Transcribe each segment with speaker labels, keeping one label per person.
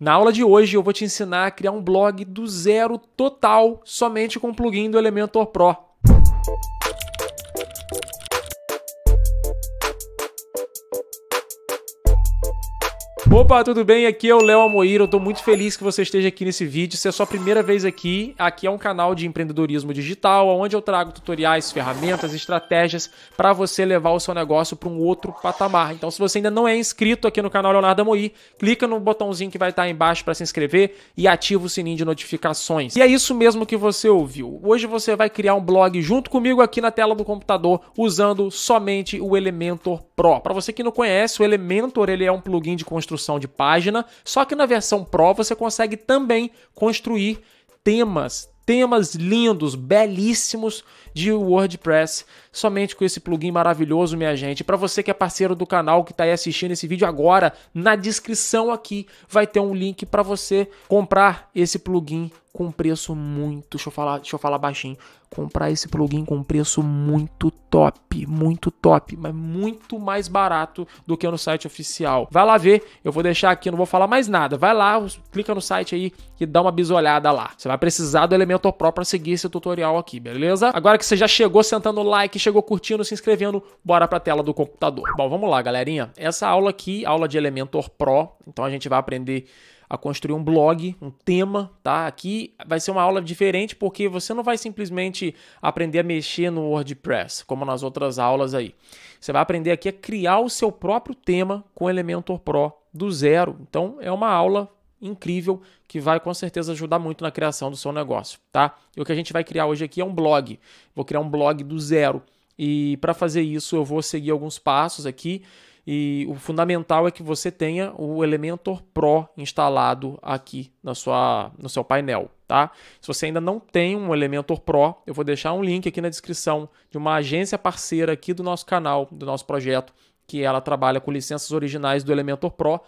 Speaker 1: Na aula de hoje eu vou te ensinar a criar um blog do zero total somente com o plugin do Elementor Pro. Opa, tudo bem? Aqui é o Léo Amoeira. Eu tô muito feliz que você esteja aqui nesse vídeo. Se é a sua primeira vez aqui, aqui é um canal de empreendedorismo digital, onde eu trago tutoriais, ferramentas, estratégias para você levar o seu negócio para um outro patamar. Então, se você ainda não é inscrito aqui no canal Leonardo Amoí, clica no botãozinho que vai estar aí embaixo para se inscrever e ativa o sininho de notificações. E é isso mesmo que você ouviu. Hoje você vai criar um blog junto comigo aqui na tela do computador usando somente o Elementor Pro. Para você que não conhece, o Elementor ele é um plugin de construção construção de página, só que na versão Pro você consegue também construir temas, temas lindos, belíssimos de WordPress, somente com esse plugin maravilhoso, minha gente. Para você que é parceiro do canal, que está aí assistindo esse vídeo agora, na descrição aqui vai ter um link para você comprar esse plugin com preço muito, deixa eu falar, deixa eu falar baixinho, comprar esse plugin com preço muito top, muito top, mas muito mais barato do que no site oficial. Vai lá ver, eu vou deixar aqui, não vou falar mais nada. Vai lá, clica no site aí e dá uma bisolhada lá. Você vai precisar do Elementor Pro para seguir esse tutorial aqui, beleza? Agora que você já chegou sentando like, chegou curtindo, se inscrevendo, bora para a tela do computador. Bom, vamos lá, galerinha. Essa aula aqui, aula de Elementor Pro, então a gente vai aprender a construir um blog, um tema, tá? Aqui vai ser uma aula diferente porque você não vai simplesmente aprender a mexer no WordPress, como nas outras aulas aí. Você vai aprender aqui a criar o seu próprio tema com Elementor Pro do zero. Então é uma aula incrível que vai com certeza ajudar muito na criação do seu negócio, tá? E o que a gente vai criar hoje aqui é um blog. Vou criar um blog do zero. E para fazer isso eu vou seguir alguns passos aqui e o fundamental é que você tenha o Elementor Pro instalado aqui na sua, no seu painel, tá? Se você ainda não tem um Elementor Pro, eu vou deixar um link aqui na descrição de uma agência parceira aqui do nosso canal, do nosso projeto, que ela trabalha com licenças originais do Elementor Pro,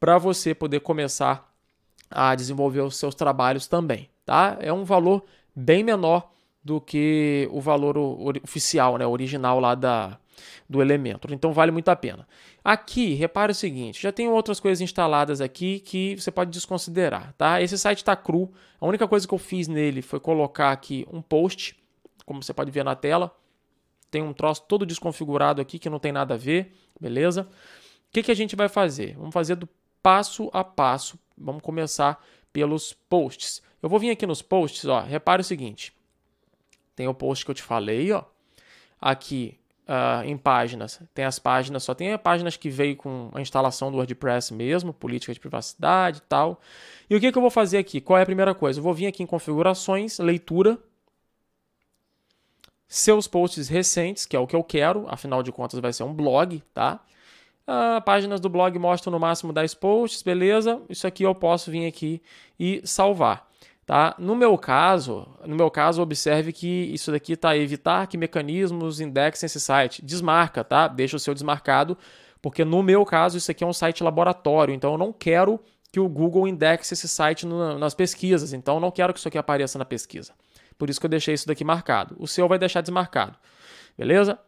Speaker 1: para você poder começar a desenvolver os seus trabalhos também, tá? É um valor bem menor do que o valor oficial, né, original lá da, do Elementor. Então vale muito a pena. Aqui, repare o seguinte, já tem outras coisas instaladas aqui que você pode desconsiderar, tá? Esse site está cru. A única coisa que eu fiz nele foi colocar aqui um post, como você pode ver na tela. Tem um troço todo desconfigurado aqui que não tem nada a ver, beleza? O que, que a gente vai fazer? Vamos fazer do passo a passo. Vamos começar pelos posts. Eu vou vir aqui nos posts, ó. Repare o seguinte. Tem o post que eu te falei, ó. Aqui uh, em páginas. Tem as páginas, só tem páginas que veio com a instalação do WordPress mesmo, política de privacidade e tal. E o que, que eu vou fazer aqui? Qual é a primeira coisa? Eu vou vir aqui em configurações, leitura, seus posts recentes, que é o que eu quero, afinal de contas vai ser um blog, tá? Ah, páginas do blog mostram no máximo 10 posts, beleza? Isso aqui eu posso vir aqui e salvar. Tá? No meu caso, no meu caso, observe que isso daqui está evitar que mecanismos indexem esse site. Desmarca, tá? Deixa o seu desmarcado, porque no meu caso isso aqui é um site laboratório, então eu não quero que o Google indexe esse site no, nas pesquisas, então eu não quero que isso aqui apareça na pesquisa. Por isso que eu deixei isso daqui marcado. O seu vai deixar desmarcado. Beleza?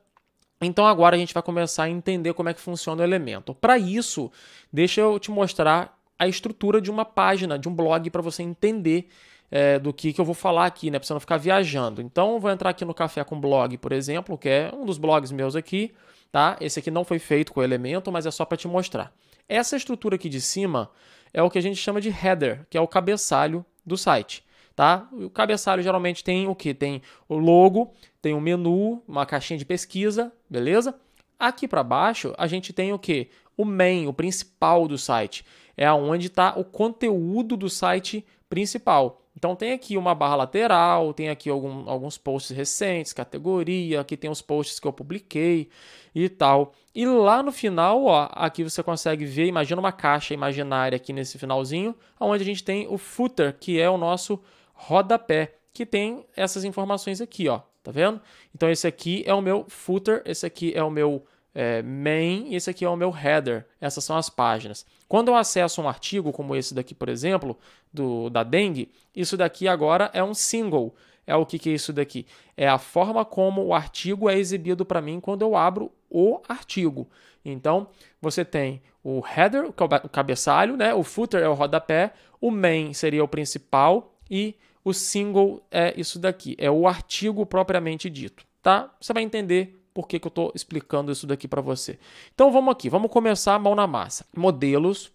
Speaker 1: Então agora a gente vai começar a entender como é que funciona o elemento. Para isso, deixa eu te mostrar a estrutura de uma página, de um blog, para você entender é, do que, que eu vou falar aqui, né? Pra você não ficar viajando. Então, vou entrar aqui no Café com Blog, por exemplo, que é um dos blogs meus aqui, tá? Esse aqui não foi feito com elemento, mas é só para te mostrar. Essa estrutura aqui de cima é o que a gente chama de header, que é o cabeçalho do site. Tá? O cabeçalho geralmente tem o que? Tem o logo, tem um menu, uma caixinha de pesquisa, beleza? Aqui para baixo a gente tem o que? O main, o principal do site. É onde está o conteúdo do site principal. Então tem aqui uma barra lateral, tem aqui algum, alguns posts recentes, categoria, aqui tem os posts que eu publiquei e tal. E lá no final, ó, aqui você consegue ver, imagina uma caixa imaginária aqui nesse finalzinho, onde a gente tem o footer, que é o nosso rodapé, que tem essas informações aqui, ó. Tá vendo? Então esse aqui é o meu footer, esse aqui é o meu é, main e esse aqui é o meu header. Essas são as páginas. Quando eu acesso um artigo como esse daqui, por exemplo, do, da Dengue, isso daqui agora é um single. É o que, que é isso daqui? É a forma como o artigo é exibido para mim quando eu abro o artigo. Então, você tem o header, o cabeçalho, né? o footer é o rodapé, o main seria o principal e o single é isso daqui, é o artigo propriamente dito, tá? Você vai entender por que, que eu estou explicando isso daqui para você. Então vamos aqui, vamos começar a mão na massa. Modelos,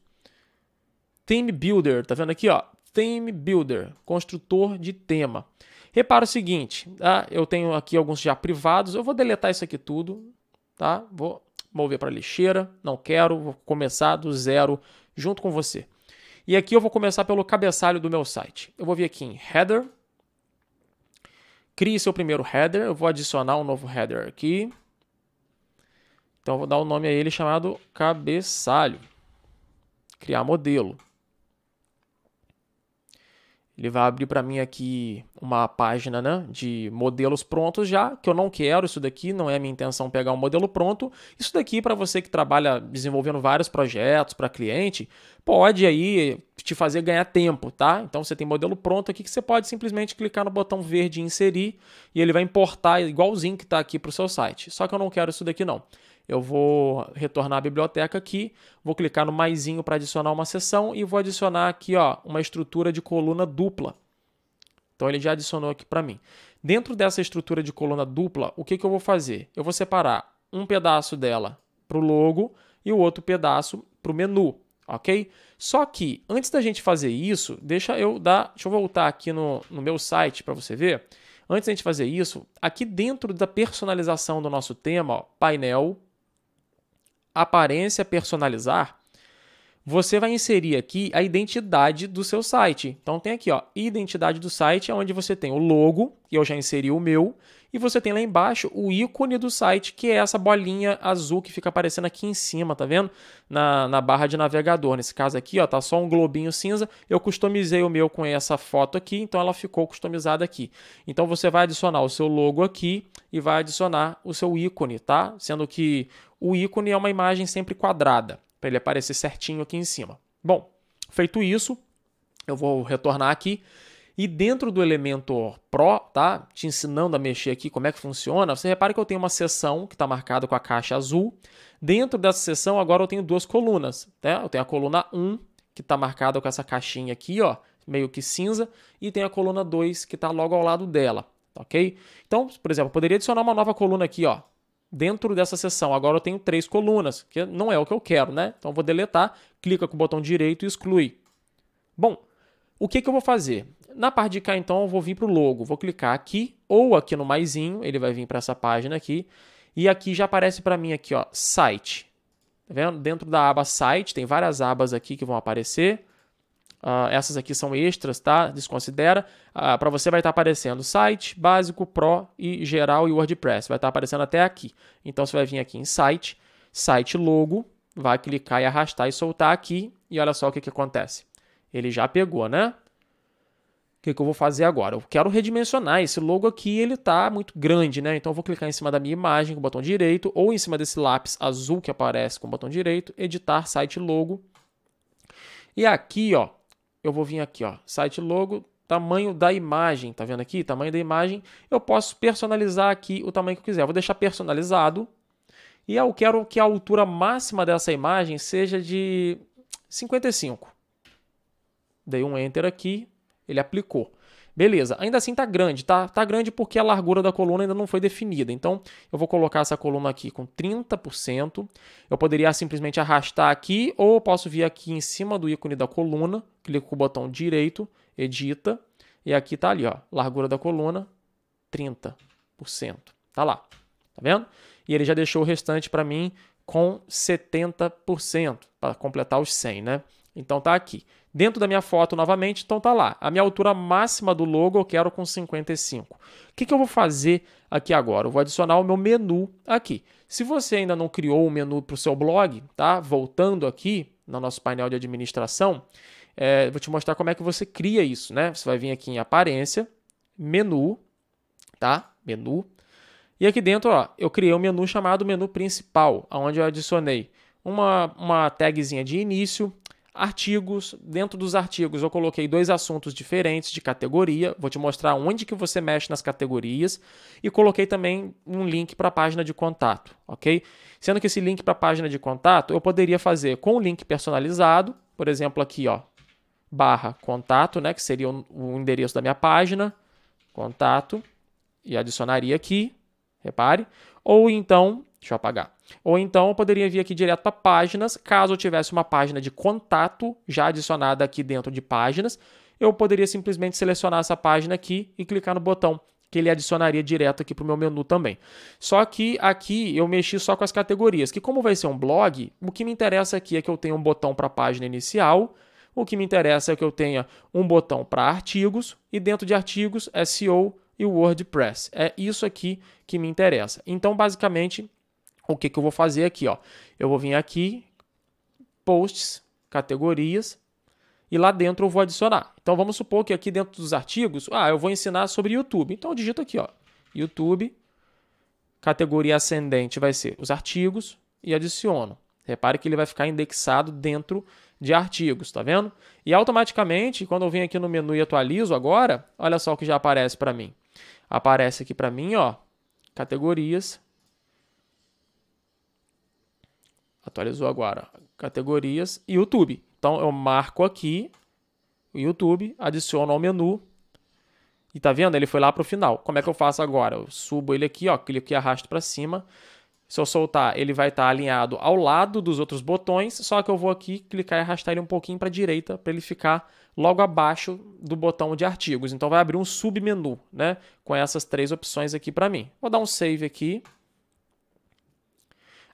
Speaker 1: Theme Builder, tá vendo aqui, ó? Theme Builder, construtor de tema. Repara o seguinte, tá? eu tenho aqui alguns já privados, eu vou deletar isso aqui tudo, tá? Vou mover para lixeira, não quero, vou começar do zero junto com você. E aqui eu vou começar pelo cabeçalho do meu site. Eu vou vir aqui em Header, crie seu primeiro header, eu vou adicionar um novo header aqui. Então eu vou dar um nome a ele chamado cabeçalho. Criar modelo. Ele vai abrir para mim aqui uma página né, de modelos prontos já, que eu não quero isso daqui, não é minha intenção pegar um modelo pronto. Isso daqui para você que trabalha desenvolvendo vários projetos para cliente, pode aí te fazer ganhar tempo, tá? Então você tem modelo pronto aqui que você pode simplesmente clicar no botão verde inserir e ele vai importar igualzinho que está aqui para o seu site. Só que eu não quero isso daqui não eu vou retornar à biblioteca aqui, vou clicar no maisinho para adicionar uma seção e vou adicionar aqui ó, uma estrutura de coluna dupla. Então ele já adicionou aqui para mim. Dentro dessa estrutura de coluna dupla, o que, que eu vou fazer? Eu vou separar um pedaço dela para o logo e o outro pedaço para o menu, ok? Só que antes da gente fazer isso, deixa eu dar, deixa eu voltar aqui no, no meu site para você ver. Antes da gente fazer isso, aqui dentro da personalização do nosso tema, ó, painel, aparência personalizar, você vai inserir aqui a identidade do seu site. Então tem aqui, ó, identidade do site, onde você tem o logo, que eu já inseri o meu, e você tem lá embaixo o ícone do site, que é essa bolinha azul que fica aparecendo aqui em cima, tá vendo? Na, na barra de navegador. Nesse caso aqui, ó, tá só um globinho cinza. Eu customizei o meu com essa foto aqui, então ela ficou customizada aqui. Então você vai adicionar o seu logo aqui e vai adicionar o seu ícone, tá? Sendo que o ícone é uma imagem sempre quadrada, para ele aparecer certinho aqui em cima. Bom, feito isso, eu vou retornar aqui e dentro do Elementor Pro, tá? Te ensinando a mexer aqui como é que funciona, você repara que eu tenho uma seção que está marcada com a caixa azul. Dentro dessa seção, agora eu tenho duas colunas. Tá? Eu tenho a coluna 1, que está marcada com essa caixinha aqui, ó, meio que cinza, e tem a coluna 2, que está logo ao lado dela. Ok? Então, por exemplo, eu poderia adicionar uma nova coluna aqui, ó, dentro dessa seção. Agora eu tenho três colunas, que não é o que eu quero, né? Então eu vou deletar, clica com o botão direito e exclui. Bom, o que, que eu vou fazer? Na parte de cá, então, eu vou vir para o logo. Vou clicar aqui ou aqui no maisinho, ele vai vir para essa página aqui. E aqui já aparece para mim aqui, ó, site. Tá vendo? Dentro da aba site, tem várias abas aqui que vão aparecer. Uh, essas aqui são extras, tá? Desconsidera. Uh, para você vai estar tá aparecendo site, básico, pro e geral e WordPress. Vai estar tá aparecendo até aqui. Então você vai vir aqui em site, site logo, vai clicar e arrastar e soltar aqui. E olha só o que, que acontece. Ele já pegou, né? Que, que eu vou fazer agora? Eu quero redimensionar. Esse logo aqui ele está muito grande, né? Então eu vou clicar em cima da minha imagem com o botão direito ou em cima desse lápis azul que aparece com o botão direito, editar site logo. E aqui, ó, eu vou vir aqui, ó, site logo, tamanho da imagem, tá vendo aqui? Tamanho da imagem. Eu posso personalizar aqui o tamanho que eu quiser. Eu vou deixar personalizado. E eu quero que a altura máxima dessa imagem seja de 55. Dei um enter aqui, ele aplicou. Beleza, ainda assim tá grande, tá? Tá grande porque a largura da coluna ainda não foi definida. Então, eu vou colocar essa coluna aqui com 30%. Eu poderia simplesmente arrastar aqui, ou posso vir aqui em cima do ícone da coluna, clico com o botão direito, edita, e aqui tá ali, ó, largura da coluna, 30%. Tá lá, tá vendo? E ele já deixou o restante para mim com 70%, para completar os 100, né? Então tá aqui. Dentro da minha foto novamente, então tá lá. A minha altura máxima do logo eu quero com 55. O que, que eu vou fazer aqui agora? Eu vou adicionar o meu menu aqui. Se você ainda não criou o um menu para o seu blog, tá? Voltando aqui no nosso painel de administração, é, vou te mostrar como é que você cria isso, né? Você vai vir aqui em aparência, menu, tá? Menu. E aqui dentro, ó, eu criei um menu chamado menu principal, onde eu adicionei uma, uma tagzinha de início, artigos. Dentro dos artigos eu coloquei dois assuntos diferentes de categoria. Vou te mostrar onde que você mexe nas categorias e coloquei também um link para a página de contato, ok? Sendo que esse link para a página de contato eu poderia fazer com o link personalizado, por exemplo aqui, ó, barra contato, né, que seria o endereço da minha página, contato, e adicionaria aqui, repare, ou então, deixa eu apagar, ou então eu poderia vir aqui direto para páginas, caso eu tivesse uma página de contato já adicionada aqui dentro de páginas, eu poderia simplesmente selecionar essa página aqui e clicar no botão que ele adicionaria direto aqui para o meu menu também. Só que aqui eu mexi só com as categorias, que como vai ser um blog, o que me interessa aqui é que eu tenha um botão para a página inicial, o que me interessa é que eu tenha um botão para artigos e dentro de artigos SEO e WordPress. É isso aqui que me interessa. Então, basicamente, o que, que eu vou fazer aqui? Ó? Eu vou vir aqui, posts, categorias, e lá dentro eu vou adicionar. Então vamos supor que aqui dentro dos artigos, ah, eu vou ensinar sobre YouTube. Então eu digito aqui, ó, YouTube, categoria ascendente vai ser os artigos e adiciono. Repare que ele vai ficar indexado dentro de artigos, tá vendo? E automaticamente, quando eu venho aqui no menu e atualizo agora, olha só o que já aparece para mim. Aparece aqui para mim, ó, categorias, Atualizou agora. Categorias e YouTube. Então eu marco aqui o YouTube, adiciono ao menu. E tá vendo? Ele foi lá para o final. Como é que eu faço agora? Eu subo ele aqui, ó, clico e arrasto para cima. Se eu soltar, ele vai estar tá alinhado ao lado dos outros botões, só que eu vou aqui clicar e arrastar ele um pouquinho para a direita para ele ficar logo abaixo do botão de artigos. Então vai abrir um submenu, né, com essas três opções aqui para mim. Vou dar um save aqui.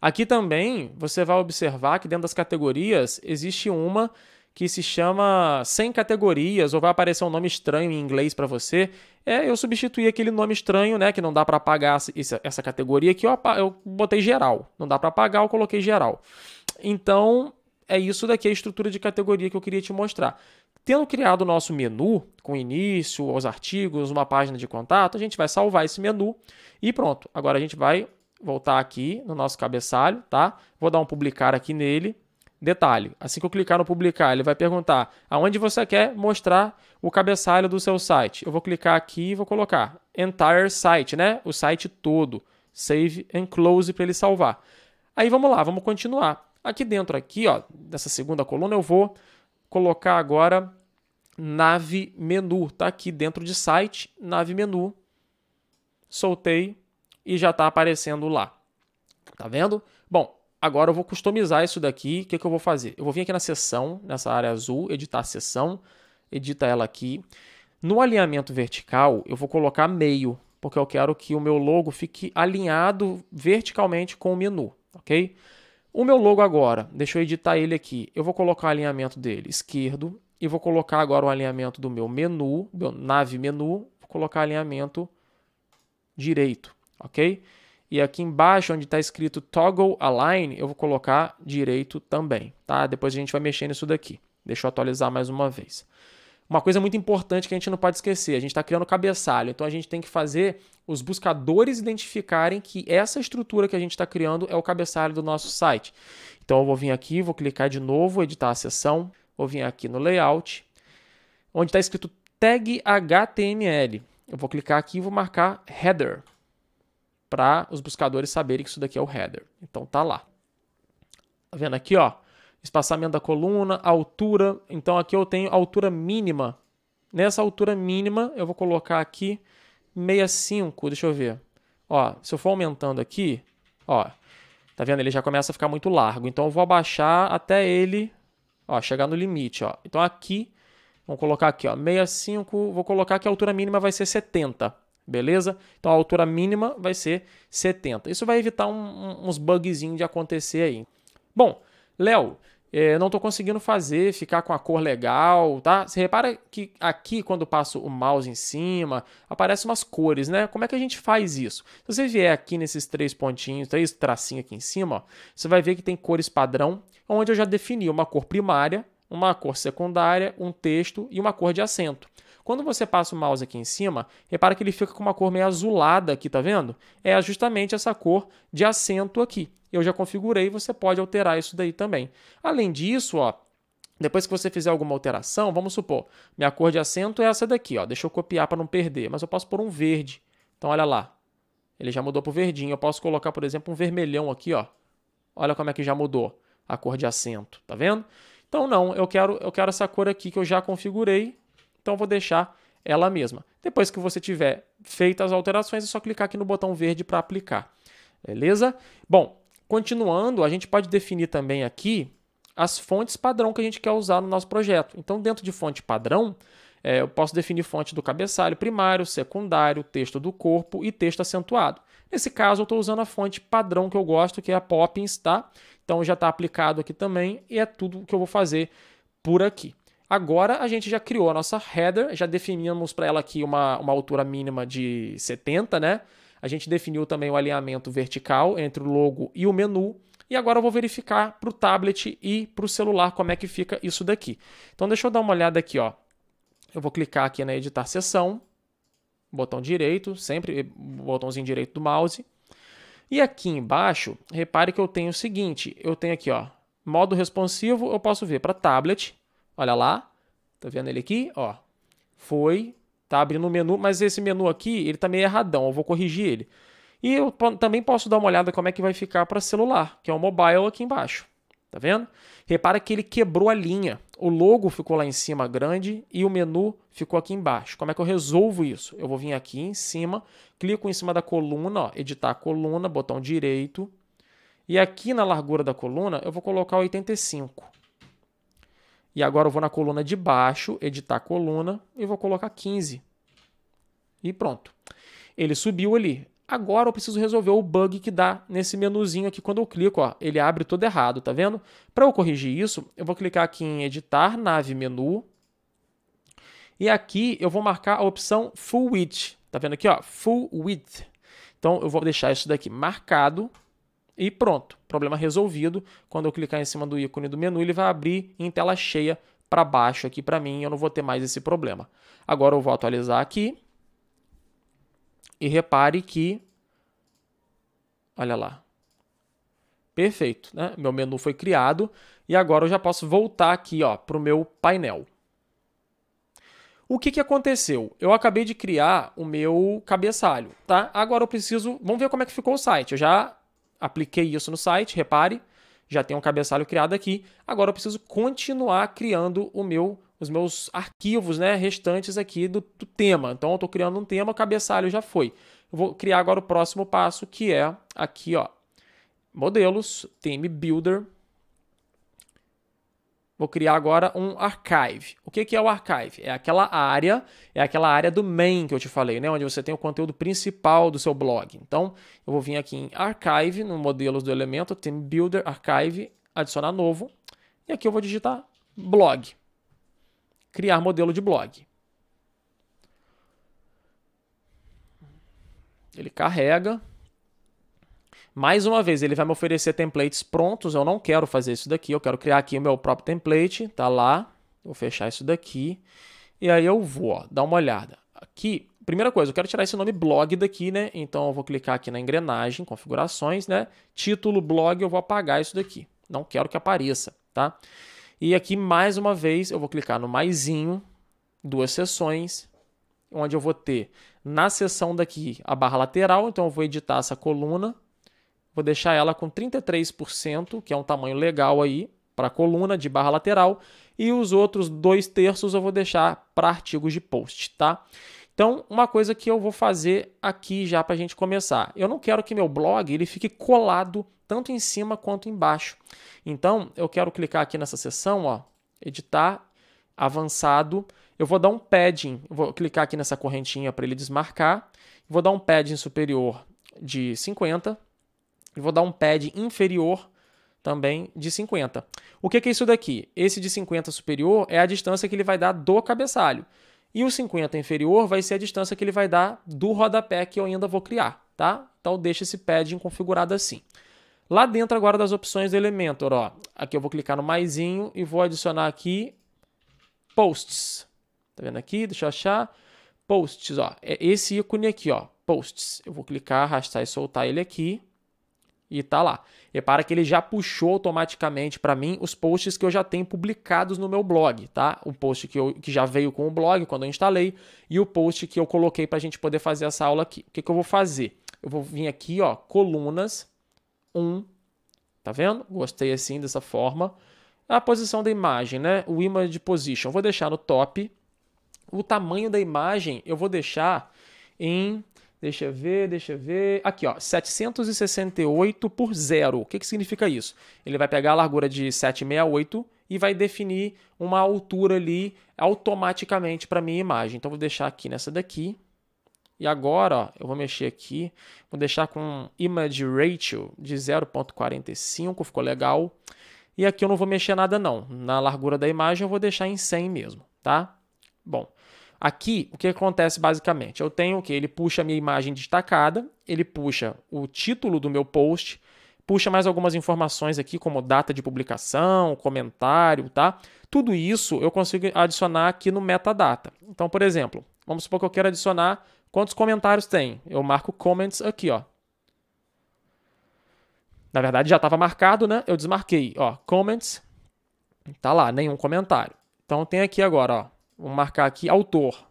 Speaker 1: Aqui também você vai observar que dentro das categorias existe uma que se chama sem categorias ou vai aparecer um nome estranho em inglês para você. É, eu substituí aquele nome estranho, né, que não dá para apagar essa, categoria aqui, eu, eu botei geral. Não dá para apagar, eu coloquei geral. Então, é isso daqui a estrutura de categoria que eu queria te mostrar. Tendo criado o nosso menu, com início, os artigos, uma página de contato, a gente vai salvar esse menu e pronto. Agora a gente vai voltar aqui no nosso cabeçalho, tá? Vou dar um publicar aqui nele. Detalhe, assim que eu clicar no publicar, ele vai perguntar aonde você quer mostrar o cabeçalho do seu site. Eu vou clicar aqui e vou colocar entire site, né? O site todo. Save and close para ele salvar. Aí vamos lá, vamos continuar. Aqui dentro aqui, ó, dessa segunda coluna eu vou colocar agora nave menu, tá aqui dentro de site, nave menu. Soltei, e já está aparecendo lá. Tá vendo? Bom, agora eu vou customizar isso daqui. O que, que eu vou fazer? Eu vou vir aqui na seção, nessa área azul, editar a seção, edita ela aqui. No alinhamento vertical, eu vou colocar meio, porque eu quero que o meu logo fique alinhado verticalmente com o menu, ok? O meu logo agora, deixa eu editar ele aqui. Eu vou colocar o alinhamento dele esquerdo e vou colocar agora o alinhamento do meu menu, meu nave menu, vou colocar alinhamento direito ok? E aqui embaixo, onde está escrito Toggle Align, eu vou colocar direito também, tá? Depois a gente vai mexer nisso daqui. Deixa eu atualizar mais uma vez. Uma coisa muito importante que a gente não pode esquecer, a gente está criando cabeçalho, então a gente tem que fazer os buscadores identificarem que essa estrutura que a gente está criando é o cabeçalho do nosso site. Então eu vou vir aqui, vou clicar de novo, editar a seção, vou vir aqui no Layout, onde está escrito Tag HTML. Eu vou clicar aqui e vou marcar Header para os buscadores saberem que isso daqui é o header. Então tá lá. Tá vendo aqui, ó? Espaçamento da coluna, altura. Então aqui eu tenho altura mínima. Nessa altura mínima eu vou colocar aqui 65, deixa eu ver. Ó, se eu for aumentando aqui, ó, tá vendo? Ele já começa a ficar muito largo. Então eu vou abaixar até ele, ó, chegar no limite, ó. Então aqui, vamos colocar aqui, ó, 65, vou colocar que a altura mínima vai ser 70 beleza? Então a altura mínima vai ser 70. Isso vai evitar um, uns bugzinhos de acontecer aí. Bom, Léo, é, não estou conseguindo fazer, ficar com a cor legal, tá? Você repara que aqui, quando passo o mouse em cima, aparecem umas cores, né? Como é que a gente faz isso? Se você vier aqui nesses três pontinhos, três tracinhos aqui em cima, ó, você vai ver que tem cores padrão, onde eu já defini uma cor primária, uma cor secundária, um texto e uma cor de acento. Quando você passa o mouse aqui em cima, repara que ele fica com uma cor meio azulada aqui, tá vendo? É justamente essa cor de acento aqui. Eu já configurei, você pode alterar isso daí também. Além disso, ó, Depois que você fizer alguma alteração, vamos supor, minha cor de acento é essa daqui, ó. Deixa eu copiar para não perder, mas eu posso pôr um verde. Então olha lá. Ele já mudou para o verdinho. Eu posso colocar, por exemplo, um vermelhão aqui, ó. Olha como é que já mudou a cor de acento, tá vendo? Então não, eu quero eu quero essa cor aqui que eu já configurei. Então vou deixar ela mesma. Depois que você tiver feito as alterações, é só clicar aqui no botão verde para aplicar. Beleza? Bom, continuando, a gente pode definir também aqui as fontes padrão que a gente quer usar no nosso projeto. Então, dentro de fonte padrão, é, eu posso definir fonte do cabeçalho primário, secundário, texto do corpo e texto acentuado. Nesse caso, eu estou usando a fonte padrão que eu gosto, que é a Poppins, tá? Então já está aplicado aqui também e é tudo que eu vou fazer por aqui. Agora a gente já criou a nossa header, já definimos para ela aqui uma, uma altura mínima de 70, né? A gente definiu também o alinhamento vertical entre o logo e o menu. E agora eu vou verificar para o tablet e para o celular como é que fica isso daqui. Então deixa eu dar uma olhada aqui, ó. Eu vou clicar aqui na editar sessão, botão direito, sempre botãozinho direito do mouse. E aqui embaixo, repare que eu tenho o seguinte, eu tenho aqui, ó, modo responsivo, eu posso ver para tablet. Olha lá, tá vendo ele aqui, ó. Foi, tá abrindo o menu, mas esse menu aqui, ele tá meio erradão, eu vou corrigir ele. E eu também posso dar uma olhada como é que vai ficar para celular, que é o mobile aqui embaixo. Tá vendo? Repara que ele quebrou a linha. O logo ficou lá em cima grande e o menu ficou aqui embaixo. Como é que eu resolvo isso? Eu vou vir aqui em cima, clico em cima da coluna, ó, editar coluna, botão direito. E aqui na largura da coluna eu vou colocar 85. E agora eu vou na coluna de baixo, editar coluna e vou colocar 15. E pronto. Ele subiu ali. Agora eu preciso resolver o bug que dá nesse menuzinho aqui quando eu clico, ó, ele abre todo errado, tá vendo? Para eu corrigir isso, eu vou clicar aqui em editar, nave menu. E aqui eu vou marcar a opção full width. Tá vendo aqui, ó? Full width. Então eu vou deixar isso daqui marcado e pronto. Problema resolvido. Quando eu clicar em cima do ícone do menu, ele vai abrir em tela cheia para baixo aqui para mim, eu não vou ter mais esse problema. Agora eu vou atualizar aqui. E repare que, olha lá, perfeito, né? Meu menu foi criado e agora eu já posso voltar aqui para o meu painel. O que, que aconteceu? Eu acabei de criar o meu cabeçalho, tá? Agora eu preciso, vamos ver como é que ficou o site. Eu já apliquei isso no site, repare, já tem um cabeçalho criado aqui. Agora eu preciso continuar criando o meu os meus arquivos né, restantes aqui do, do tema. Então, eu estou criando um tema, o cabeçalho já foi. Eu vou criar agora o próximo passo, que é aqui, ó, modelos, theme builder. Vou criar agora um archive. O que, é o archive? É aquela área, é aquela área do main que eu te falei, né? Onde você tem o conteúdo principal do seu blog. Então, eu vou vir aqui em archive, no modelos do elemento, theme builder, archive, adicionar novo. E aqui eu vou digitar blog criar modelo de blog. Ele carrega. Mais uma vez, ele vai me oferecer templates prontos. Eu não quero fazer isso daqui. Eu quero criar aqui o meu próprio template. Tá lá. Vou fechar isso daqui. E aí eu vou ó, dar uma olhada. Aqui, primeira coisa, eu quero tirar esse nome blog daqui, né? Então eu vou clicar aqui na engrenagem, configurações, né? Título blog, eu vou apagar isso daqui. Não quero que apareça, tá? E aqui, mais uma vez, eu vou clicar no maisinho, duas seções, onde eu vou ter na seção daqui a barra lateral, então eu vou editar essa coluna, vou deixar ela com 33%, que é um tamanho legal aí para coluna de barra lateral, e os outros dois terços eu vou deixar para artigos de post, tá? Então, uma coisa que eu vou fazer aqui já para a gente começar. Eu não quero que meu blog ele fique colado tanto em cima quanto embaixo. Então, eu quero clicar aqui nessa seção, ó, editar, avançado. Eu vou dar um padding, vou clicar aqui nessa correntinha para ele desmarcar. Vou dar um padding superior de 50 e vou dar um padding inferior também de 50. O que é isso daqui? Esse de 50 superior é a distância que ele vai dar do cabeçalho. E o 50 inferior vai ser a distância que ele vai dar do rodapé que eu ainda vou criar, tá? Então deixa esse padding configurado assim. Lá dentro agora das opções do Elementor, ó, aqui eu vou clicar no maisinho e vou adicionar aqui posts. Tá vendo aqui? Deixa eu achar. Posts, ó, é esse ícone aqui, ó, posts. Eu vou clicar, arrastar e soltar ele aqui. E tá lá. Repara que ele já puxou automaticamente para mim os posts que eu já tenho publicados no meu blog, tá? O post que, eu, que já veio com o blog quando eu instalei e o post que eu coloquei para a gente poder fazer essa aula aqui. O que, que eu vou fazer? Eu vou vir aqui, ó, colunas 1, tá vendo? Gostei assim dessa forma. A posição da imagem, né? O image position, eu vou deixar no top. O tamanho da imagem eu vou deixar em Deixa eu ver, deixa eu ver. Aqui, ó, 768 por zero. O que, que significa isso? Ele vai pegar a largura de 768 e vai definir uma altura ali automaticamente para minha imagem. Então, vou deixar aqui nessa daqui. E agora, ó, eu vou mexer aqui. Vou deixar com Image Ratio de 0.45, ficou legal. E aqui eu não vou mexer nada não. Na largura da imagem eu vou deixar em 100 mesmo, tá? Bom, Aqui, o que acontece basicamente? Eu tenho o que? Ele puxa a minha imagem destacada, ele puxa o título do meu post, puxa mais algumas informações aqui, como data de publicação, comentário, tá? Tudo isso eu consigo adicionar aqui no metadata. Então, por exemplo, vamos supor que eu quero adicionar quantos comentários tem. Eu marco comments aqui, ó. Na verdade, já estava marcado, né? Eu desmarquei, ó, comments, tá lá, nenhum comentário. Então tem aqui agora, ó, Vamos marcar aqui autor.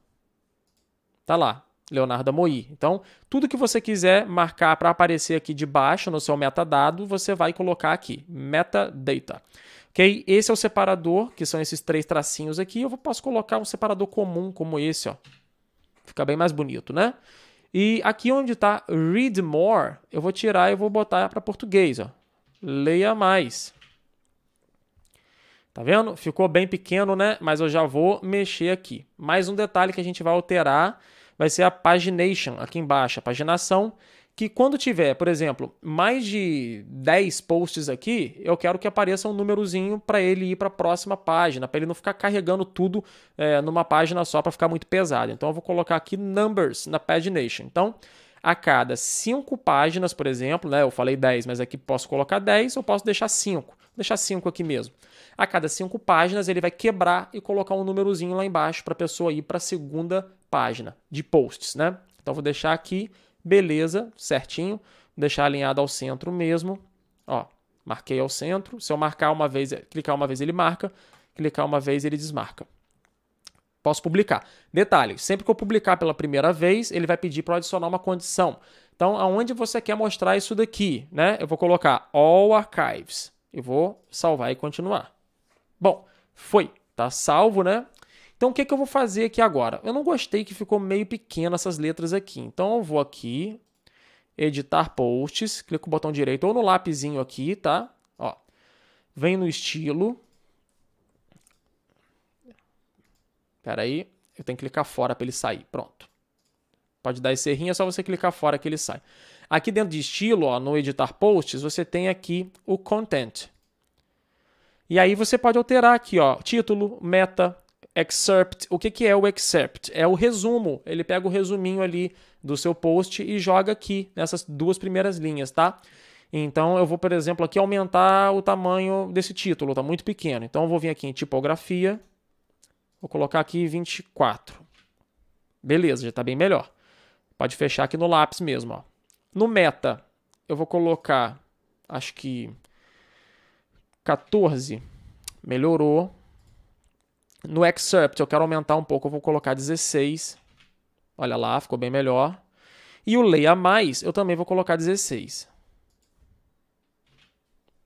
Speaker 1: Tá lá, Leonardo Amoí. Então, tudo que você quiser marcar para aparecer aqui de baixo no seu metadado, você vai colocar aqui, metadata. Ok? Esse é o separador, que são esses três tracinhos aqui. Eu posso colocar um separador comum como esse, ó. Fica bem mais bonito, né? E aqui onde está read more, eu vou tirar e vou botar para português, ó. Leia mais. Tá vendo? Ficou bem pequeno, né? Mas eu já vou mexer aqui. Mais um detalhe que a gente vai alterar vai ser a pagination aqui embaixo, a paginação, que quando tiver, por exemplo, mais de 10 posts aqui, eu quero que apareça um númerozinho para ele ir para a próxima página, para ele não ficar carregando tudo é, numa página só para ficar muito pesado. Então eu vou colocar aqui numbers na pagination. Então, a cada 5 páginas, por exemplo, né, eu falei 10, mas aqui posso colocar 10 ou posso deixar 5. Vou deixar 5 aqui mesmo a cada cinco páginas ele vai quebrar e colocar um númerozinho lá embaixo para a pessoa ir para a segunda página de posts, né? Então vou deixar aqui, beleza, certinho, vou deixar alinhado ao centro mesmo, ó, marquei ao centro. Se eu marcar uma vez, clicar uma vez ele marca, clicar uma vez ele desmarca. Posso publicar. Detalhe, sempre que eu publicar pela primeira vez, ele vai pedir para adicionar uma condição. Então, aonde você quer mostrar isso daqui, né? Eu vou colocar All Archives. Eu vou salvar e continuar. Bom, foi, tá salvo, né? Então o que, que eu vou fazer aqui agora? Eu não gostei que ficou meio pequeno essas letras aqui. Então eu vou aqui, editar posts, clico o botão direito ou no lapisinho aqui, tá? Ó, vem no estilo. Espera aí, eu tenho que clicar fora para ele sair. Pronto. Pode dar esse errinho, é só você clicar fora que ele sai. Aqui dentro de estilo, ó, no editar posts, você tem aqui o content. E aí você pode alterar aqui, ó, título, meta, excerpt. O que, que é o excerpt? É o resumo. Ele pega o resuminho ali do seu post e joga aqui nessas duas primeiras linhas, tá? Então eu vou, por exemplo, aqui aumentar o tamanho desse título, tá muito pequeno. Então eu vou vir aqui em tipografia, vou colocar aqui 24. Beleza, já está bem melhor. Pode fechar aqui no lápis mesmo, ó. No meta, eu vou colocar, acho que 14 melhorou. No excerpt eu quero aumentar um pouco, eu vou colocar 16. Olha lá, ficou bem melhor. E o leia mais eu também vou colocar 16.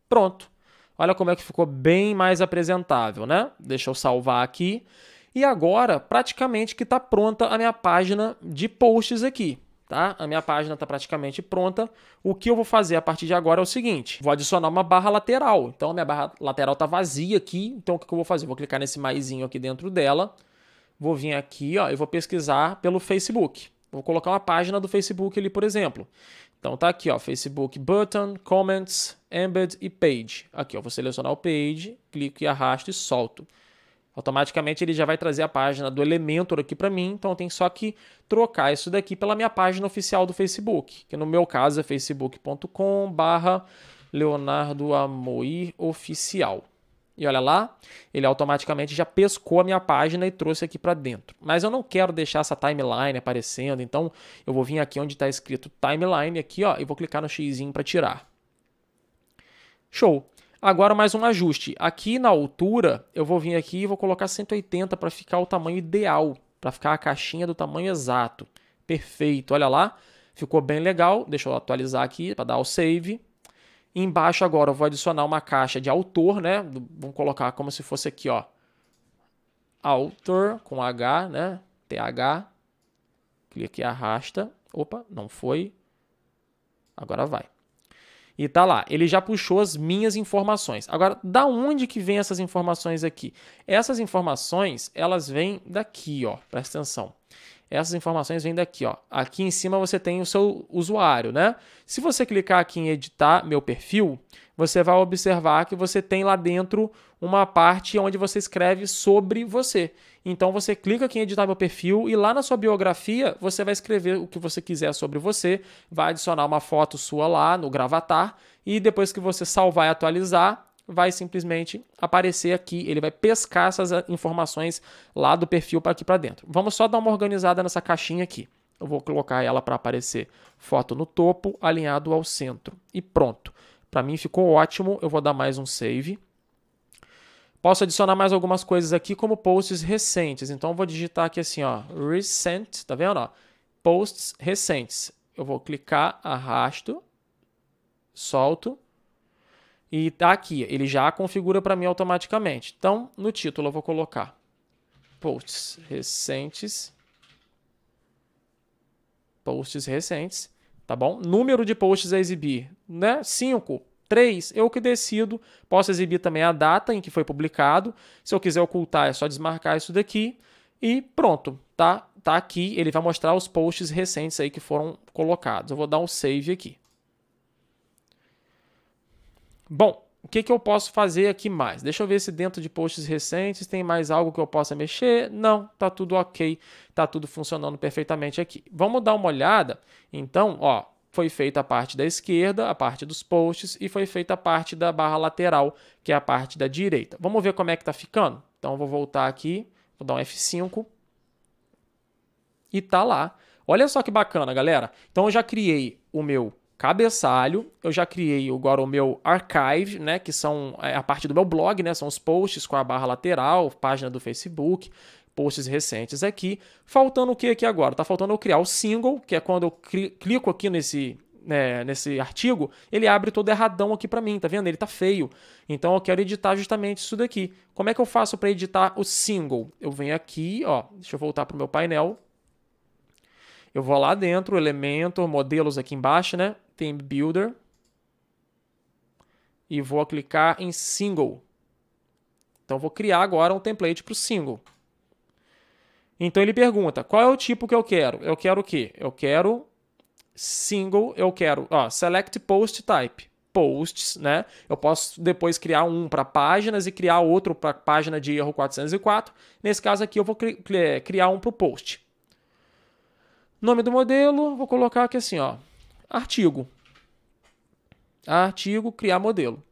Speaker 1: Pronto. Olha como é que ficou bem mais apresentável, né? Deixa eu salvar aqui. E agora, praticamente que está pronta a minha página de posts aqui tá? A minha página está praticamente pronta. O que eu vou fazer a partir de agora é o seguinte: vou adicionar uma barra lateral. Então a minha barra lateral está vazia aqui. Então o que eu vou fazer? Vou clicar nesse maisinho aqui dentro dela. Vou vir aqui, ó, e vou pesquisar pelo Facebook. Vou colocar uma página do Facebook ali, por exemplo. Então tá aqui, ó, Facebook Button, Comments, Embed e Page. Aqui, ó, vou selecionar o Page, clico e arrasto e solto automaticamente ele já vai trazer a página do Elementor aqui para mim, então eu tenho só que trocar isso daqui pela minha página oficial do Facebook, que no meu caso é facebook.com barra Leonardo Amoir Oficial. E olha lá, ele automaticamente já pescou a minha página e trouxe aqui para dentro. Mas eu não quero deixar essa timeline aparecendo, então eu vou vir aqui onde está escrito timeline aqui, ó, e vou clicar no x para tirar. Show. Agora mais um ajuste. Aqui na altura, eu vou vir aqui e vou colocar 180 para ficar o tamanho ideal, para ficar a caixinha do tamanho exato. Perfeito, olha lá. Ficou bem legal. Deixa eu atualizar aqui para dar o save. embaixo agora eu vou adicionar uma caixa de autor, né? Vamos colocar como se fosse aqui, ó. Autor com H, né? TH. Clique e arrasta. Opa, não foi. Agora vai. E tá lá, ele já puxou as minhas informações. Agora, da onde que vem essas informações aqui? Essas informações, elas vêm daqui, ó. Presta atenção. Essas informações vêm daqui, ó. Aqui em cima você tem o seu usuário, né? Se você clicar aqui em editar meu perfil, você vai observar que você tem lá dentro uma parte onde você escreve sobre você. Então você clica aqui em editar meu perfil e lá na sua biografia você vai escrever o que você quiser sobre você, vai adicionar uma foto sua lá no Gravatar e depois que você salvar e atualizar, vai simplesmente aparecer aqui, ele vai pescar essas informações lá do perfil para aqui para dentro. Vamos só dar uma organizada nessa caixinha aqui. Eu vou colocar ela para aparecer foto no topo, alinhado ao centro. E pronto. Para mim ficou ótimo. Eu vou dar mais um save. Posso adicionar mais algumas coisas aqui, como posts recentes. Então, vou digitar aqui assim, ó, recent, tá vendo? Ó? Posts recentes. Eu vou clicar, arrasto, solto e tá aqui. Ele já configura para mim automaticamente. Então, no título eu vou colocar posts recentes. Posts recentes tá bom? Número de posts a exibir, né? 5, 3, eu que decido. Posso exibir também a data em que foi publicado. Se eu quiser ocultar, é só desmarcar isso daqui e pronto, tá? Tá aqui, ele vai mostrar os posts recentes aí que foram colocados. Eu vou dar um save aqui. Bom, o que, que eu posso fazer aqui mais? Deixa eu ver se dentro de posts recentes tem mais algo que eu possa mexer. Não, tá tudo ok, tá tudo funcionando perfeitamente aqui. Vamos dar uma olhada. Então, ó, foi feita a parte da esquerda, a parte dos posts, e foi feita a parte da barra lateral, que é a parte da direita. Vamos ver como é que tá ficando? Então, vou voltar aqui, vou dar um F5. E tá lá. Olha só que bacana, galera. Então, eu já criei o meu cabeçalho. Eu já criei agora o meu archive, né, que são é, a parte do meu blog, né, são os posts com a barra lateral, página do Facebook, posts recentes aqui. Faltando o que aqui agora? Tá faltando eu criar o single, que é quando eu clico aqui nesse né, nesse artigo, ele abre todo erradão aqui para mim, tá vendo? Ele tá feio. Então eu quero editar justamente isso daqui. Como é que eu faço para editar o single? Eu venho aqui, ó, deixa eu voltar pro meu painel. Eu vou lá dentro, elemento, modelos aqui embaixo, né? Theme Builder e vou clicar em Single. Então, vou criar agora um template para o single. Então, ele pergunta, qual é o tipo que eu quero? Eu quero o quê? Eu quero single, eu quero ó, select post type. Posts, né? Eu posso depois criar um para páginas e criar outro para página de erro 404. Nesse caso aqui, eu vou cri criar um para o post. Nome do modelo, vou colocar aqui assim, ó, Artigo. Artigo, criar modelo.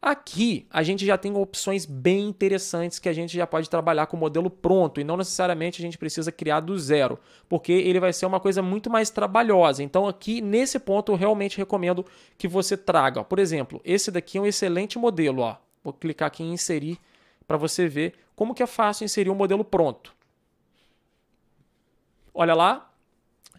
Speaker 1: Aqui a gente já tem opções bem interessantes que a gente já pode trabalhar com o modelo pronto e não necessariamente a gente precisa criar do zero, porque ele vai ser uma coisa muito mais trabalhosa. Então aqui nesse ponto eu realmente recomendo que você traga. Por exemplo, esse daqui é um excelente modelo. Ó. Vou clicar aqui em inserir para você ver como que é fácil inserir um modelo pronto. Olha lá,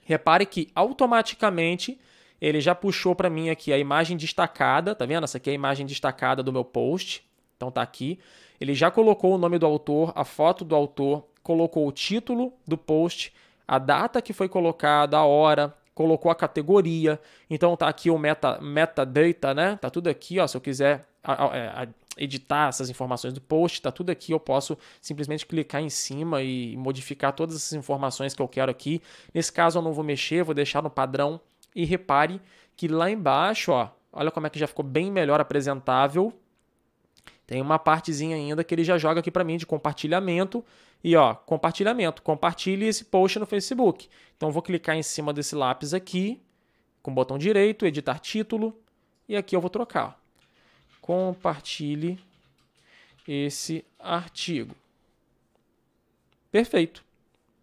Speaker 1: Repare que automaticamente ele já puxou para mim aqui a imagem destacada, tá vendo? Essa aqui é a imagem destacada do meu post. Então tá aqui. Ele já colocou o nome do autor, a foto do autor, colocou o título do post, a data que foi colocada, a hora, colocou a categoria. Então tá aqui o meta, metadata, né? Tá tudo aqui, ó, se eu quiser editar essas informações do post, tá tudo aqui, eu posso simplesmente clicar em cima e modificar todas essas informações que eu quero aqui. Nesse caso eu não vou mexer, vou deixar no padrão e repare que lá embaixo, ó, olha como é que já ficou bem melhor apresentável. Tem uma partezinha ainda que ele já joga aqui para mim de compartilhamento e ó, compartilhamento, compartilhe esse post no Facebook. Então vou clicar em cima desse lápis aqui, com o botão direito, editar título, e aqui eu vou trocar compartilhe esse artigo. Perfeito.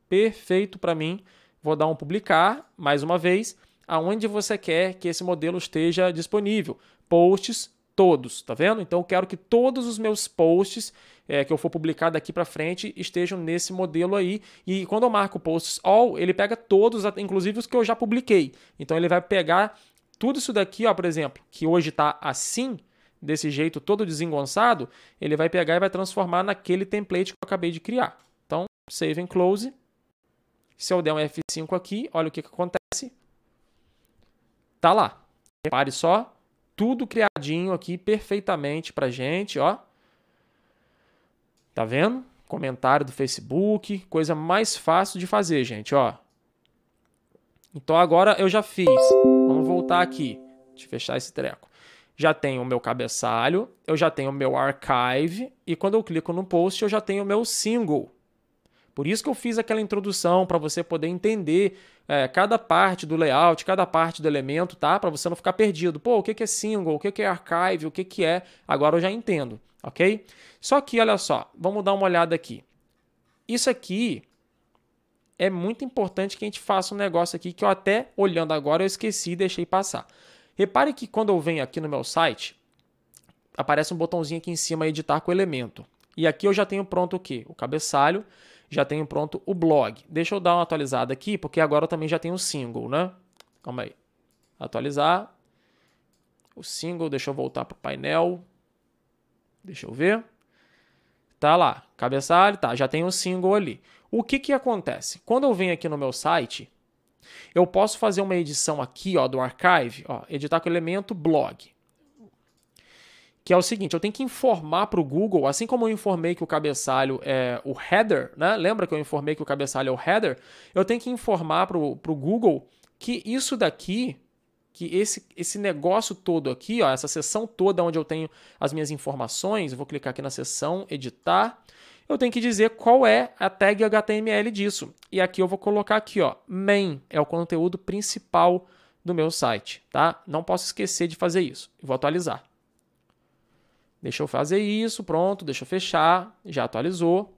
Speaker 1: Perfeito para mim. Vou dar um publicar mais uma vez, aonde você quer que esse modelo esteja disponível. Posts todos, tá vendo? Então eu quero que todos os meus posts é, que eu for publicar daqui para frente estejam nesse modelo aí. E quando eu marco posts all, ele pega todos, inclusive os que eu já publiquei. Então ele vai pegar tudo isso daqui, ó, por exemplo, que hoje está assim, desse jeito todo desengonçado, ele vai pegar e vai transformar naquele template que eu acabei de criar. Então, save and close. Se eu der um F5 aqui, olha o que, que acontece. Tá lá. Repare só, tudo criadinho aqui perfeitamente pra gente, ó. Tá vendo? Comentário do Facebook, coisa mais fácil de fazer, gente, ó. Então agora eu já fiz. Vamos voltar aqui. Deixa eu fechar esse treco. Já tenho o meu cabeçalho, eu já tenho o meu archive e quando eu clico no post eu já tenho o meu single. Por isso que eu fiz aquela introdução para você poder entender é, cada parte do layout, cada parte do elemento, tá? Para você não ficar perdido. Pô, o que é single? O que é archive? O que é? Agora eu já entendo, ok? Só que, olha só, vamos dar uma olhada aqui. Isso aqui é muito importante que a gente faça um negócio aqui que eu até, olhando agora, eu esqueci e deixei passar. Repare que quando eu venho aqui no meu site, aparece um botãozinho aqui em cima, editar com elemento. E aqui eu já tenho pronto o quê? O cabeçalho já tenho pronto o blog. Deixa eu dar uma atualizada aqui, porque agora eu também já tenho o single, né? Calma aí. Atualizar. O single, deixa eu voltar para o painel. Deixa eu ver. Tá lá, cabeçalho, tá, já tem o single ali. O que que acontece? Quando eu venho aqui no meu site, eu posso fazer uma edição aqui, ó, do archive, ó, editar com o elemento blog que é o seguinte: eu tenho que informar para o Google, assim como eu informei que o cabeçalho é o header, né? Lembra que eu informei que o cabeçalho é o header? Eu tenho que informar para o Google que isso daqui, que esse, esse negócio todo aqui, ó, essa seção toda onde eu tenho as minhas informações, vou clicar aqui na seção editar, eu tenho que dizer qual é a tag HTML disso. E aqui eu vou colocar aqui, ó, main, é o conteúdo principal do meu site, tá? Não posso esquecer de fazer isso. vou atualizar. Deixa eu fazer isso, pronto, deixa eu fechar, já atualizou.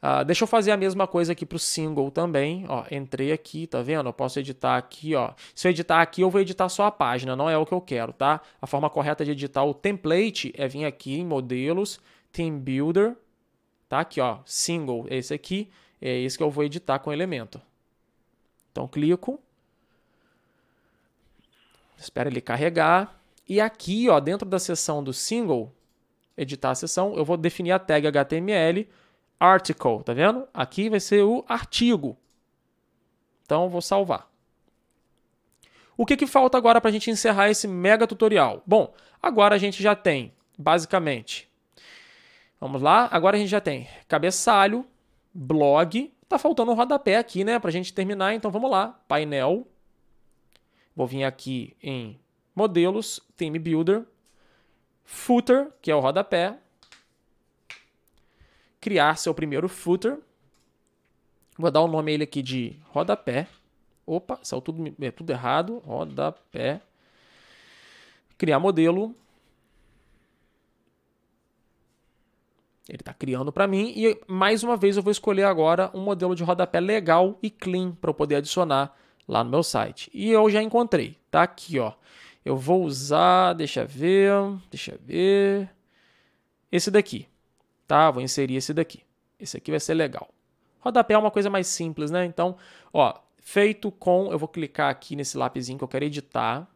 Speaker 1: Uh, deixa eu fazer a mesma coisa aqui para o single também. Ó, entrei aqui, tá vendo? Eu posso editar aqui, ó. Se eu editar aqui, eu vou editar só a página, não é o que eu quero, tá? A forma correta de editar o template é vir aqui em modelos, Team Builder, tá? Aqui, ó, single, esse aqui, é esse que eu vou editar com elemento. Então, clico. Espera ele carregar. E aqui, ó, dentro da seção do single, editar a seção, eu vou definir a tag HTML article, tá vendo? Aqui vai ser o artigo. Então, vou salvar. O que, que falta agora para a gente encerrar esse mega tutorial? Bom, agora a gente já tem, basicamente, vamos lá, agora a gente já tem cabeçalho, blog, tá faltando um rodapé aqui, né, para a gente terminar, então vamos lá, painel, vou vir aqui em modelos, Theme Builder, Footer, que é o rodapé, criar seu primeiro footer. Vou dar o nome a ele aqui de rodapé. Opa, saiu tudo, é tudo errado. Rodapé. Criar modelo. Ele está criando para mim e mais uma vez eu vou escolher agora um modelo de rodapé legal e clean para eu poder adicionar lá no meu site. E eu já encontrei, tá aqui, ó. Eu vou usar, deixa ver, deixa ver. Esse daqui, tá? Vou inserir esse daqui. Esse aqui vai ser legal. Rodapé é uma coisa mais simples, né? Então, ó, feito com, eu vou clicar aqui nesse lapisinho que eu quero editar.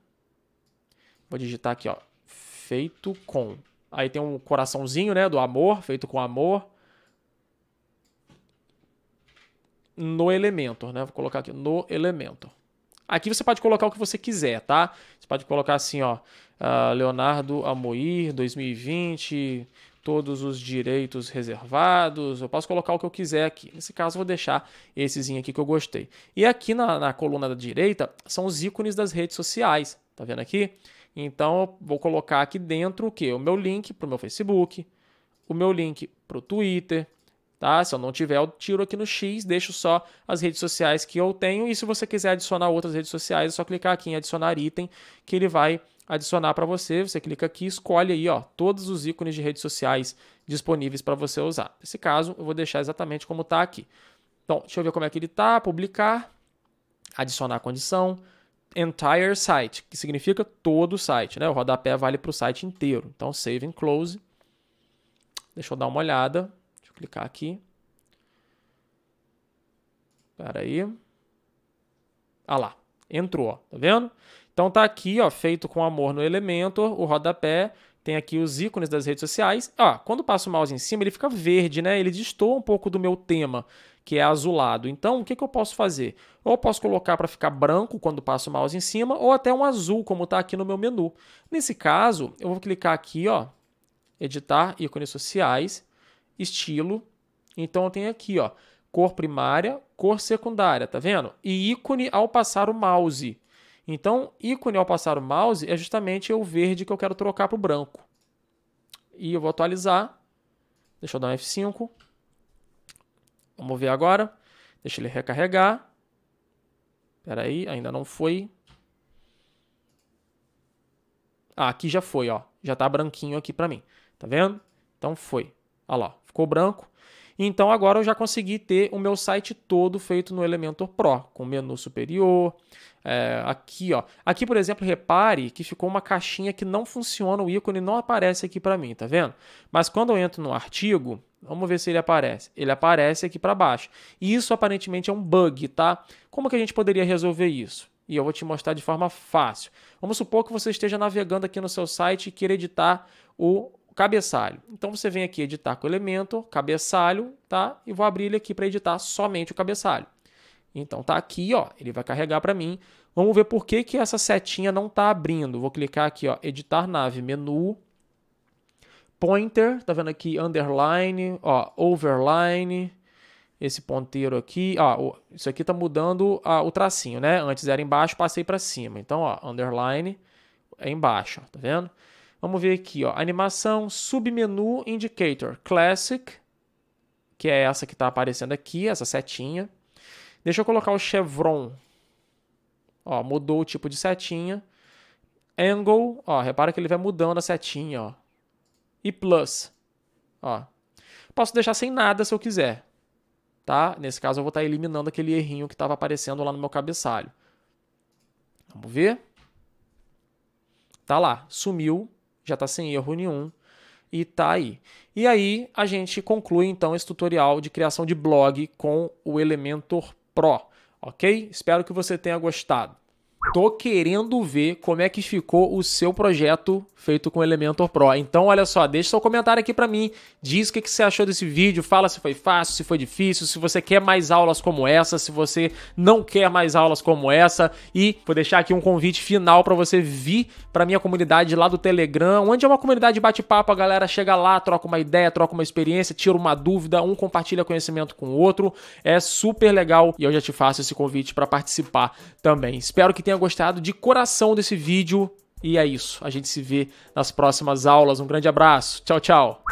Speaker 1: Vou digitar aqui, ó, feito com. Aí tem um coraçãozinho, né, do amor, feito com amor. No Elementor, né? Vou colocar aqui no Elementor. Aqui você pode colocar o que você quiser, tá? Você pode colocar assim, ó, uh, Leonardo Amoir 2020, todos os direitos reservados. Eu posso colocar o que eu quiser aqui. Nesse caso, vou deixar essezinho aqui que eu gostei. E aqui na, na coluna da direita são os ícones das redes sociais. Tá vendo aqui? Então, vou colocar aqui dentro o que? O meu link para o meu Facebook, o meu link para o Twitter, Tá? Se eu não tiver, eu tiro aqui no X, deixo só as redes sociais que eu tenho. E se você quiser adicionar outras redes sociais, é só clicar aqui em adicionar item, que ele vai adicionar para você. Você clica aqui, escolhe aí, ó, todos os ícones de redes sociais disponíveis para você usar. Nesse caso, eu vou deixar exatamente como está aqui. Então, deixa eu ver como é que ele está. Publicar, adicionar condição, entire site, que significa todo o site, né? O rodapé vale para o site inteiro. Então, save and close. Deixa eu dar uma olhada. Deixa eu clicar aqui. Espera aí. Ah lá, entrou, ó, tá vendo? Então tá aqui, ó, feito com amor no Elementor, o rodapé, tem aqui os ícones das redes sociais. Ah, quando passo o mouse em cima, ele fica verde, né? Ele destoa um pouco do meu tema, que é azulado. Então, o que, que eu posso fazer? Ou eu posso colocar para ficar branco quando passo o mouse em cima, ou até um azul, como está aqui no meu menu. Nesse caso, eu vou clicar aqui, ó, editar ícones sociais, estilo. Então, eu tenho aqui, ó, cor primária, cor secundária, tá vendo? E ícone ao passar o mouse. Então, ícone ao passar o mouse é justamente o verde que eu quero trocar para o branco. E eu vou atualizar. Deixa eu dar um F5. Vamos ver agora. Deixa ele recarregar. Espera aí, ainda não foi. Ah, aqui já foi, ó. Já tá branquinho aqui para mim. Tá vendo? Então foi. Olha lá, ficou branco. Então agora eu já consegui ter o meu site todo feito no Elementor Pro, com menu superior. É, aqui, ó. Aqui, por exemplo, repare que ficou uma caixinha que não funciona, o ícone não aparece aqui para mim, tá vendo? Mas quando eu entro no artigo, vamos ver se ele aparece. Ele aparece aqui para baixo. E isso aparentemente é um bug, tá? Como que a gente poderia resolver isso? E eu vou te mostrar de forma fácil. Vamos supor que você esteja navegando aqui no seu site e queira editar o cabeçalho. Então você vem aqui editar com o elemento, cabeçalho, tá? E vou abrir ele aqui para editar somente o cabeçalho. Então tá aqui, ó, ele vai carregar para mim. Vamos ver por que, que essa setinha não está abrindo. Vou clicar aqui, ó, editar nave, menu, pointer, tá vendo aqui, underline, ó, overline, esse ponteiro aqui, ó, isso aqui tá mudando o tracinho, né? Antes era embaixo, passei para cima. Então, ó, underline é embaixo, tá vendo? Vamos ver aqui, ó, animação, submenu, indicator, classic, que é essa que está aparecendo aqui, essa setinha. Deixa eu colocar o chevron. Ó, mudou o tipo de setinha. Angle, ó, repara que ele vai mudando a setinha, ó. E plus, ó. Posso deixar sem nada se eu quiser, tá? Nesse caso eu vou estar tá eliminando aquele errinho que estava aparecendo lá no meu cabeçalho. Vamos ver? Tá lá, sumiu já está sem erro nenhum e tá aí. E aí a gente conclui então esse tutorial de criação de blog com o Elementor Pro, ok? Espero que você tenha gostado. Tô querendo ver como é que ficou o seu projeto feito com Elementor Pro. Então, olha só, deixa seu comentário aqui para mim. Diz o que, você achou desse vídeo. Fala se foi fácil, se foi difícil, se você quer mais aulas como essa, se você não quer mais aulas como essa. E vou deixar aqui um convite final para você vir para minha comunidade lá do Telegram, onde é uma comunidade de bate-papo. A galera chega lá, troca uma ideia, troca uma experiência, tira uma dúvida, um compartilha conhecimento com o outro. É super legal e eu já te faço esse convite para participar também. Espero que tenha gostado de coração desse vídeo. E é isso. A gente se vê nas próximas aulas. Um grande abraço. Tchau, tchau.